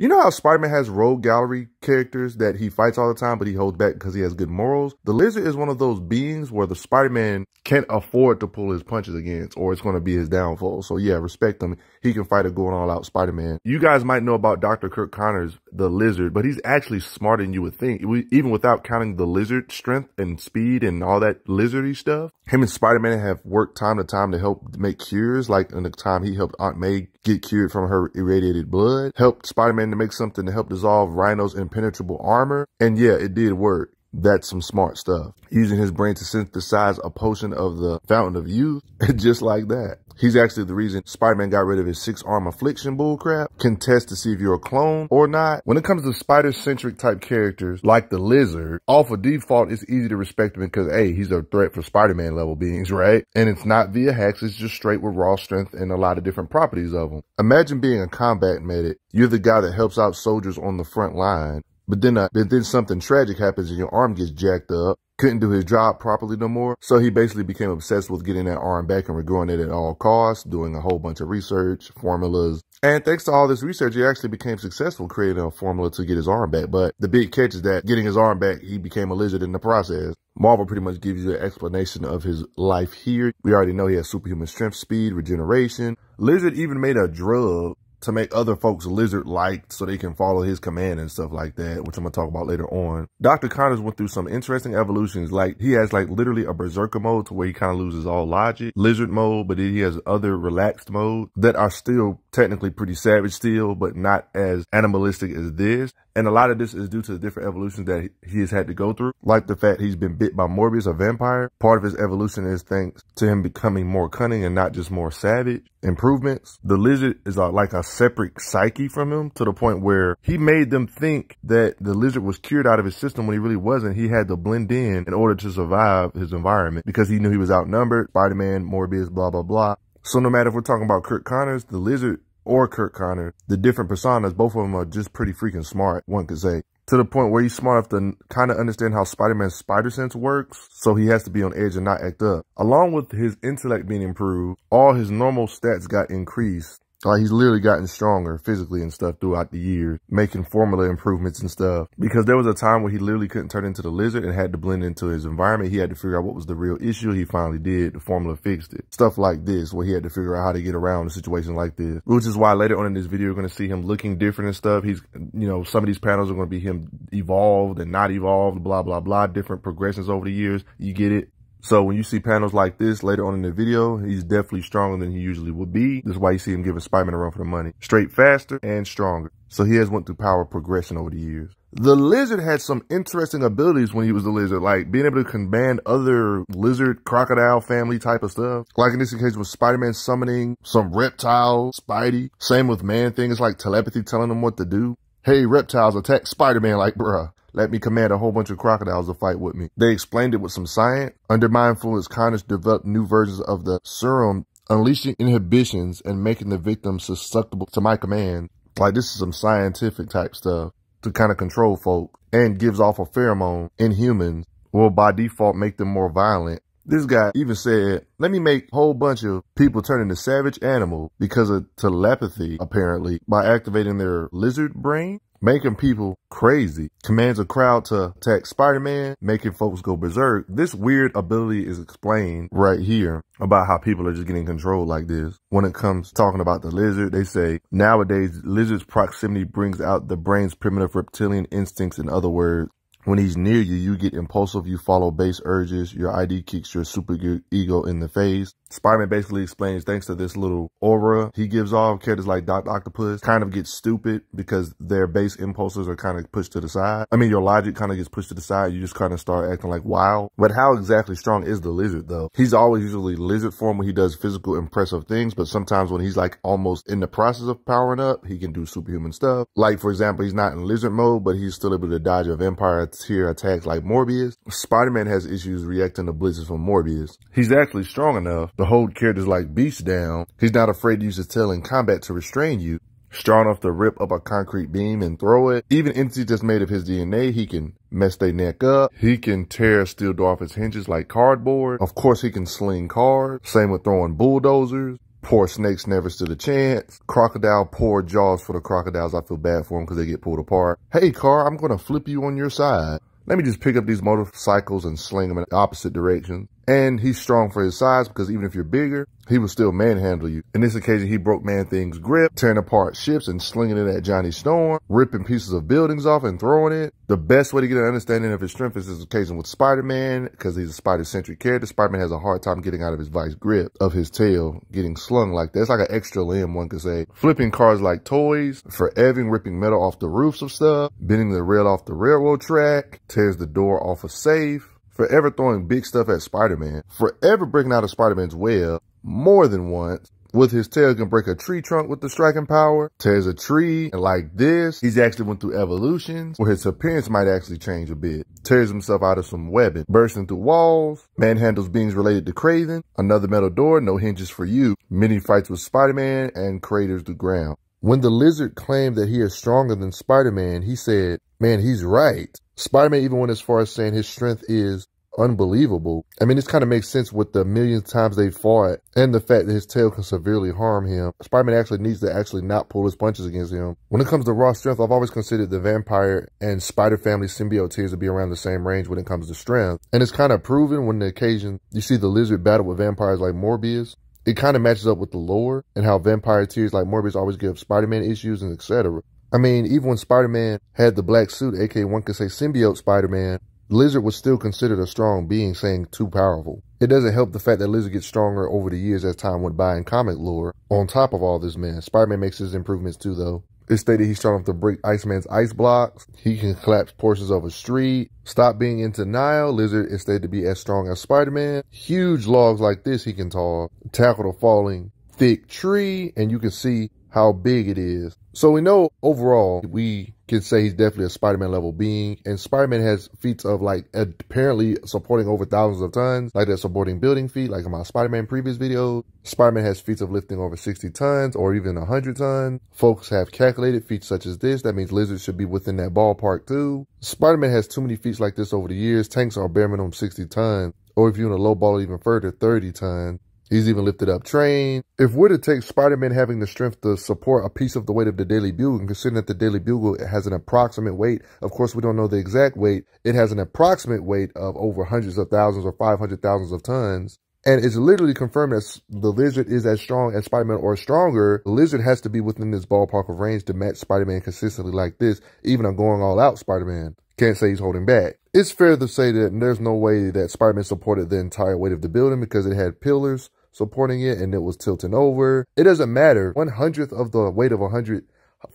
You know how Spider-Man has rogue gallery characters that he fights all the time, but he holds back because he has good morals? The Lizard is one of those beings where the Spider-Man can't afford to pull his punches against, or it's going to be his downfall. So yeah, respect him. He can fight a going all out Spider-Man. You guys might know about Dr. Curt Connors, the Lizard, but he's actually smarter than you would think. Even without counting the Lizard strength and speed and all that lizardy stuff, him and Spider-Man have worked time to time to help make cures, like in the time he helped Aunt May get cured from her irradiated blood, helped Spider-Man to make something to help dissolve Rhino's impenetrable armor. And yeah, it did work. That's some smart stuff. Using his brain to synthesize a potion of the fountain of youth, just like that. He's actually the reason Spider-Man got rid of his six arm affliction bullcrap. Can test to see if you're a clone or not. When it comes to spider-centric type characters like the lizard, off of default, it's easy to respect him because, hey, he's a threat for Spider-Man level beings, right? And it's not via hacks, it's just straight with raw strength and a lot of different properties of him. Imagine being a combat medic. You're the guy that helps out soldiers on the front line. But then, uh, then something tragic happens and your arm gets jacked up. Couldn't do his job properly no more. So he basically became obsessed with getting that arm back and regrowing it at all costs, doing a whole bunch of research, formulas. And thanks to all this research, he actually became successful creating a formula to get his arm back. But the big catch is that getting his arm back, he became a lizard in the process. Marvel pretty much gives you an explanation of his life here. We already know he has superhuman strength, speed, regeneration. Lizard even made a drug to make other folks lizard-like so they can follow his command and stuff like that, which I'm going to talk about later on. Dr. Connors went through some interesting evolutions. Like, he has like literally a berserker mode to where he kind of loses all logic, lizard mode, but then he has other relaxed modes that are still technically pretty savage still, but not as animalistic as this. And a lot of this is due to the different evolutions that he has had to go through, like the fact he's been bit by Morbius, a vampire. Part of his evolution is thanks to him becoming more cunning and not just more savage. Improvements. The lizard is like a separate psyche from him to the point where he made them think that the lizard was cured out of his system when he really wasn't. He had to blend in in order to survive his environment because he knew he was outnumbered. Spider-Man, Morbius, blah, blah, blah. So no matter if we're talking about Curt Connors, the lizard or Curt Connor, the different personas, both of them are just pretty freaking smart, one could say. To the point where he's smart enough to kind of understand how Spider-Man's spider sense works, so he has to be on edge and not act up. Along with his intellect being improved, all his normal stats got increased like he's literally gotten stronger physically and stuff throughout the years, making formula improvements and stuff. Because there was a time where he literally couldn't turn into the lizard and had to blend into his environment. He had to figure out what was the real issue. He finally did. The formula fixed it. Stuff like this, where he had to figure out how to get around a situation like this. Which is why later on in this video, you're going to see him looking different and stuff. He's, you know, some of these panels are going to be him evolved and not evolved, blah, blah, blah, different progressions over the years. You get it? So when you see panels like this later on in the video, he's definitely stronger than he usually would be. This is why you see him giving Spider-Man a run for the money. Straight faster and stronger. So he has went through power progression over the years. The lizard had some interesting abilities when he was the lizard, like being able to command other lizard, crocodile family type of stuff. Like in this case with Spider-Man summoning some reptile, Spidey. Same with Man-Thing, it's like telepathy telling him what to do. Hey, reptiles attack Spider-Man like, bruh. Let me command a whole bunch of crocodiles to fight with me. They explained it with some science. Under mindfulness, Connors developed new versions of the serum, unleashing inhibitions and making the victim susceptible to my command. Like this is some scientific type stuff to kind of control folk and gives off a pheromone in humans will by default make them more violent. This guy even said, let me make a whole bunch of people turn into savage animals because of telepathy, apparently, by activating their lizard brain making people crazy. Commands a crowd to attack Spider-Man, making folks go berserk. This weird ability is explained right here about how people are just getting controlled like this. When it comes talking about the lizard, they say nowadays lizard's proximity brings out the brain's primitive reptilian instincts. In other words, when he's near you, you get impulsive, you follow base urges, your ID kicks your super ego in the face. Spider-Man basically explains thanks to this little aura he gives off, characters like Doc Octopus kind of get stupid because their base impulses are kind of pushed to the side. I mean, your logic kind of gets pushed to the side. You just kind of start acting like wow. But how exactly strong is the lizard though? He's always usually lizard form when he does physical impressive things, but sometimes when he's like almost in the process of powering up, he can do superhuman stuff. Like for example, he's not in lizard mode, but he's still able to dodge a vampire tier attacks like Morbius. Spider-Man has issues reacting to blizzards from Morbius. He's actually strong enough to hold characters like Beast down. He's not afraid to use his tail in combat to restrain you. Strong enough to rip up a concrete beam and throw it. Even entities that's made of his DNA, he can mess their neck up. He can tear steel door off his hinges like cardboard. Of course, he can sling cars. Same with throwing bulldozers Poor snakes never stood a chance. Crocodile, poor jaws for the crocodiles. I feel bad for them because they get pulled apart. Hey, car, I'm going to flip you on your side. Let me just pick up these motorcycles and sling them in the opposite direction. And he's strong for his size because even if you're bigger, he will still manhandle you. In this occasion, he broke Man-Thing's grip, tearing apart ships and slinging it at Johnny Storm, ripping pieces of buildings off and throwing it. The best way to get an understanding of his strength is his occasion with Spider-Man because he's a spider-centric character. Spider-Man has a hard time getting out of his vice grip of his tail, getting slung like that. It's like an extra limb, one could say. Flipping cars like toys, forever ripping metal off the roofs of stuff, bending the rail off the railroad track, tears the door off a safe, forever throwing big stuff at Spider-Man, forever breaking out of Spider-Man's web more than once, with his tail can break a tree trunk with the striking power, tears a tree, and like this, he's actually went through evolutions where his appearance might actually change a bit. Tears himself out of some webbing, bursting through walls, manhandles beings related to Kraven, another metal door, no hinges for you, many fights with Spider-Man, and craters the ground. When the lizard claimed that he is stronger than Spider-Man, he said, man, he's right. Spider-Man even went as far as saying his strength is unbelievable. I mean, this kind of makes sense with the million times they fought and the fact that his tail can severely harm him. Spider-Man actually needs to actually not pull his punches against him. When it comes to raw strength, I've always considered the vampire and spider family symbiote tiers to be around the same range when it comes to strength. And it's kind of proven when the occasion you see the lizard battle with vampires like Morbius. It kind of matches up with the lore and how vampire tiers like Morbius always give Spider-Man issues and etc. I mean, even when Spider-Man had the black suit, aka one could say symbiote Spider-Man, Lizard was still considered a strong being, saying too powerful. It doesn't help the fact that Lizard gets stronger over the years as time went by in comic lore. On top of all this, man, Spider-Man makes his improvements too, though. It's stated he's strong enough to break Iceman's ice blocks. He can collapse portions of a street. Stop being in denial. Lizard is stated to be as strong as Spider-Man. Huge logs like this he can tall. Tackle the falling thick tree. And you can see how big it is. So we know overall, we can say he's definitely a Spider-Man level being. And Spider-Man has feats of like apparently supporting over thousands of tons, like that supporting building feat, like in my Spider-Man previous video. Spider-Man has feats of lifting over 60 tons or even 100 tons. Folks have calculated feats such as this. That means Lizard should be within that ballpark too. Spider-Man has too many feats like this over the years. Tanks are bare minimum 60 tons. Or if you want to lowball even further, 30 tons. He's even lifted up train. If we're to take Spider-Man having the strength to support a piece of the weight of the Daily Bugle, and considering that the Daily Bugle has an approximate weight, of course we don't know the exact weight, it has an approximate weight of over hundreds of thousands or 500 thousands of tons. And it's literally confirmed that the Lizard is as strong as Spider-Man or stronger. The Lizard has to be within this ballpark of range to match Spider-Man consistently like this, even on going all out Spider-Man. Can't say he's holding back. It's fair to say that there's no way that Spider-Man supported the entire weight of the building because it had pillars, supporting it and it was tilting over. It doesn't matter. One hundredth of the weight of a hundred,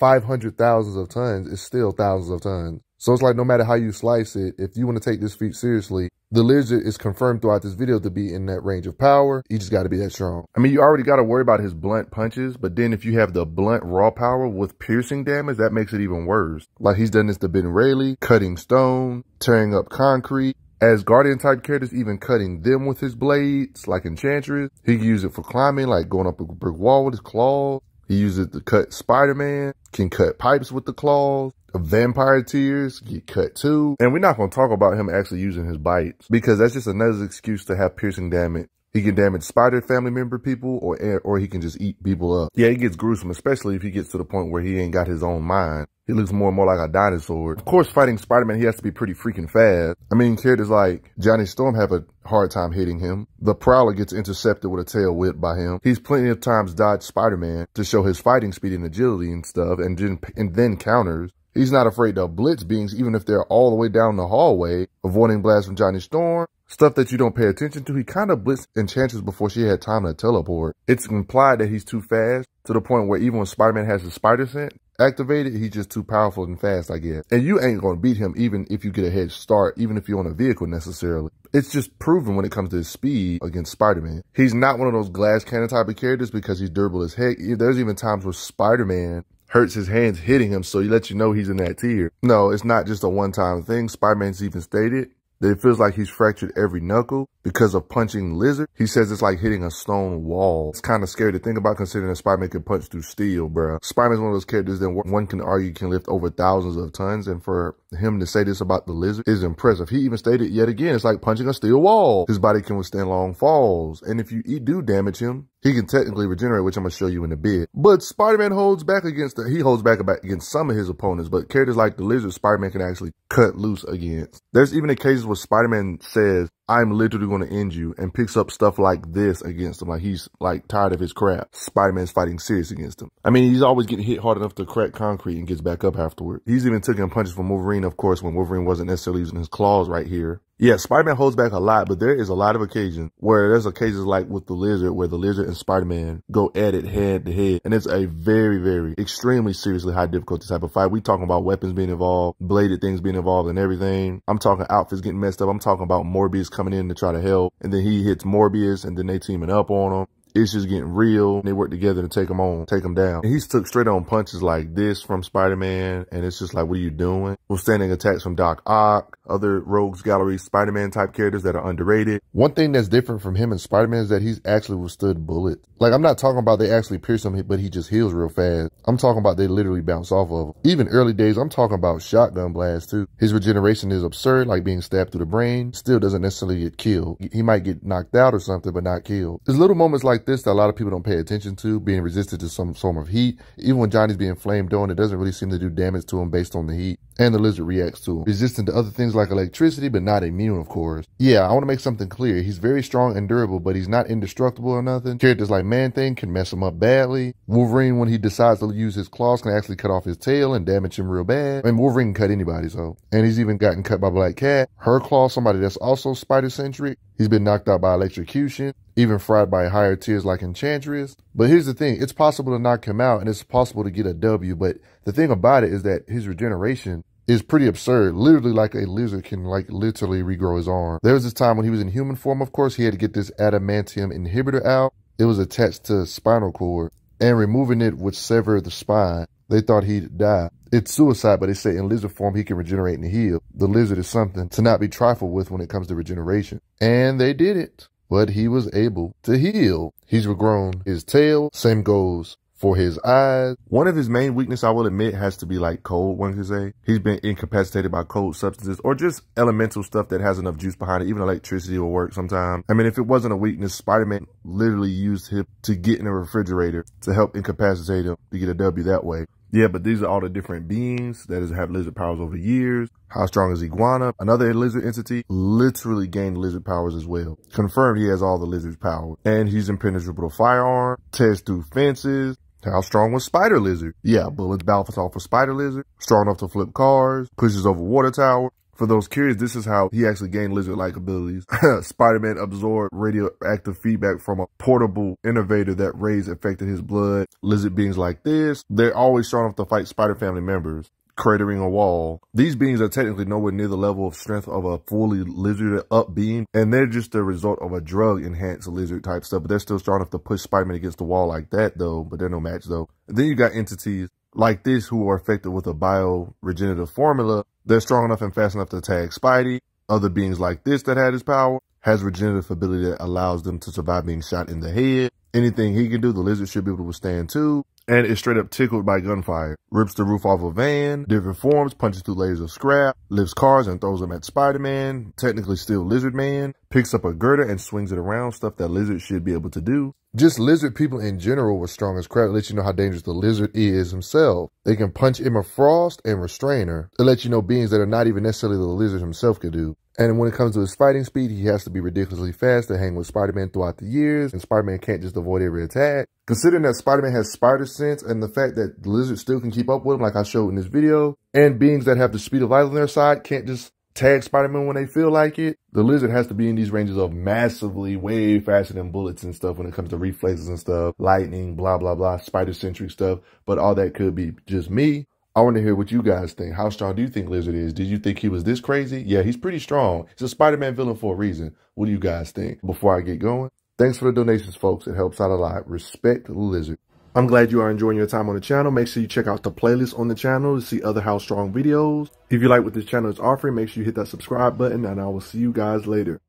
five hundred thousands of tons is still thousands of tons. So it's like no matter how you slice it, if you want to take this feat seriously, the lizard is confirmed throughout this video to be in that range of power. You just got to be that strong. I mean, you already got to worry about his blunt punches, but then if you have the blunt raw power with piercing damage, that makes it even worse. Like he's done this to Ben Reilly, cutting stone, tearing up concrete, Asgardian type characters, even cutting them with his blades, like Enchantress. He can use it for climbing, like going up a brick wall with his claws. He uses it to cut Spider-Man, can cut pipes with the claws. Vampire tiers get cut too. And we're not going to talk about him actually using his bites because that's just another excuse to have piercing damage he can damage spider family member people or or he can just eat people up. Yeah, it gets gruesome, especially if he gets to the point where he ain't got his own mind. He looks more and more like a dinosaur. Of course, fighting Spider-Man, he has to be pretty freaking fast. I mean, characters like Johnny Storm have a hard time hitting him. The Prowler gets intercepted with a tail whip by him. He's plenty of times dodged Spider-Man to show his fighting speed and agility and stuff, and then, and then counters. He's not afraid to blitz beings even if they're all the way down the hallway, avoiding blasts from Johnny Storm. Stuff that you don't pay attention to. He kind of blitzed Enchantress before she had time to teleport. It's implied that he's too fast to the point where even when Spider-Man has his spider sense activated, he's just too powerful and fast, I guess. And you ain't going to beat him even if you get a head start, even if you're on a vehicle necessarily. It's just proven when it comes to his speed against Spider-Man. He's not one of those glass cannon type of characters because he's durable as heck. There's even times where Spider-Man hurts his hands hitting him, so he lets you know he's in that tier. No, it's not just a one-time thing. Spider-Man's even stated that it feels like he's fractured every knuckle because of punching Lizard. He says it's like hitting a stone wall. It's kind of scary to think about considering that Spider-Man can punch through steel, bro. Spider-Man's one of those characters that one can argue can lift over thousands of tons. And for him to say this about the lizard is impressive. He even stated yet again, it's like punching a steel wall. His body can withstand long falls. And if you do damage him, he can technically regenerate, which I'm going to show you in a bit. But Spider-Man holds back against, the, he holds back against some of his opponents, but characters like the Lizard, Spider-Man can actually cut loose against. There's even occasions where Spider-Man says, I'm literally going to end you and picks up stuff like this against him. Like he's like tired of his crap. Spider-Man's fighting serious against him. I mean, he's always getting hit hard enough to crack concrete and gets back up afterward. He's even taking punches from Wolverine, of course, when Wolverine wasn't necessarily using his claws right here. Yeah, Spider-Man holds back a lot, but there is a lot of occasions where there's occasions like with the Lizard, where the Lizard and Spider-Man go at it head to head. And it's a very, very, extremely seriously high difficulty type of fight. We talking about weapons being involved, bladed things being involved and everything. I'm talking outfits getting messed up. I'm talking about Morbius coming in to try to help. And then he hits Morbius and then they teaming up on him it's just getting real. They work together to take him on, take him down. And he's took straight on punches like this from Spider-Man. And it's just like, what are you doing? Withstanding attacks from Doc Ock, other Rogues Gallery Spider-Man type characters that are underrated. One thing that's different from him and Spider-Man is that he's actually withstood bullets. Like, I'm not talking about they actually pierce him, but he just heals real fast. I'm talking about they literally bounce off of him. Even early days, I'm talking about shotgun blasts too. His regeneration is absurd, like being stabbed through the brain. Still doesn't necessarily get killed. He might get knocked out or something, but not killed. There's little moments like this that a lot of people don't pay attention to, being resistant to some form of heat. Even when Johnny's being flamed on, it doesn't really seem to do damage to him based on the heat. And the lizard reacts to. Resistant to other things like electricity, but not immune, of course. Yeah, I want to make something clear. He's very strong and durable, but he's not indestructible or nothing. Characters like Man-Thing can mess him up badly. Wolverine, when he decides to use his claws, can actually cut off his tail and damage him real bad. Mean, Wolverine can cut anybody, so. And he's even gotten cut by Black Cat. Her claw, somebody that's also spider-centric. He's been knocked out by electrocution even fried by higher tiers like Enchantress. But here's the thing, it's possible to knock him out and it's possible to get a W, but the thing about it is that his regeneration is pretty absurd. Literally like a lizard can like literally regrow his arm. There was this time when he was in human form, of course, he had to get this adamantium inhibitor out. It was attached to spinal cord and removing it would sever the spine. They thought he'd die. It's suicide, but they say in lizard form he can regenerate and heal. The lizard is something to not be trifled with when it comes to regeneration. And they did it but he was able to heal. He's regrown his tail. Same goes for his eyes. One of his main weakness, I will admit, has to be like cold, one could say. He's been incapacitated by cold substances or just elemental stuff that has enough juice behind it. Even electricity will work sometimes. I mean, if it wasn't a weakness, Spider-Man literally used him to get in a refrigerator to help incapacitate him to get a W that way. Yeah, but these are all the different beings that have lizard powers over years. How strong is Iguana? Another lizard entity literally gained lizard powers as well. Confirmed he has all the lizard's power. And he's impenetrable to firearm, tears through fences. How strong was Spider Lizard? Yeah, bullets bounce off a Spider Lizard. Strong enough to flip cars, pushes over water tower, for those curious, this is how he actually gained lizard-like abilities. Spider-Man absorbed radioactive feedback from a portable innovator that rays affected his blood. Lizard beings like this, they're always strong enough to fight Spider family members cratering a wall. These beings are technically nowhere near the level of strength of a fully lizard up being, and they're just the result of a drug enhanced lizard type stuff, but they're still strong enough to push Spider-Man against the wall like that though, but they're no match though. And then you got entities like this who are affected with a bio-regenerative formula, they're strong enough and fast enough to tag Spidey. Other beings like this that had his power has regenerative ability that allows them to survive being shot in the head. Anything he can do, the lizard should be able to withstand too. And is straight up tickled by gunfire. Rips the roof off a van, different forms, punches through layers of scrap, lifts cars and throws them at Spider-Man, technically still Lizard Man, picks up a girder and swings it around, stuff that Lizard should be able to do. Just lizard people in general were strong as crap. Let you know how dangerous the lizard is himself. They can punch Emma Frost and restrain her. To let you know beings that are not even necessarily the lizard himself could do. And when it comes to his fighting speed, he has to be ridiculously fast to hang with Spider-Man throughout the years. And Spider-Man can't just avoid every attack. Considering that Spider-Man has spider sense and the fact that the lizard still can keep up with him like I showed in this video. And beings that have the speed of light on their side can't just tag Spider-Man when they feel like it. The lizard has to be in these ranges of massively way faster than bullets and stuff when it comes to reflexes and stuff, lightning, blah, blah, blah, spider-centric stuff. But all that could be just me. I want to hear what you guys think. How strong do you think Lizard is? Did you think he was this crazy? Yeah, he's pretty strong. He's a Spider-Man villain for a reason. What do you guys think? Before I get going, thanks for the donations, folks. It helps out a lot. Respect Lizard. I'm glad you are enjoying your time on the channel. Make sure you check out the playlist on the channel to see other How Strong videos. If you like what this channel is offering, make sure you hit that subscribe button and I will see you guys later.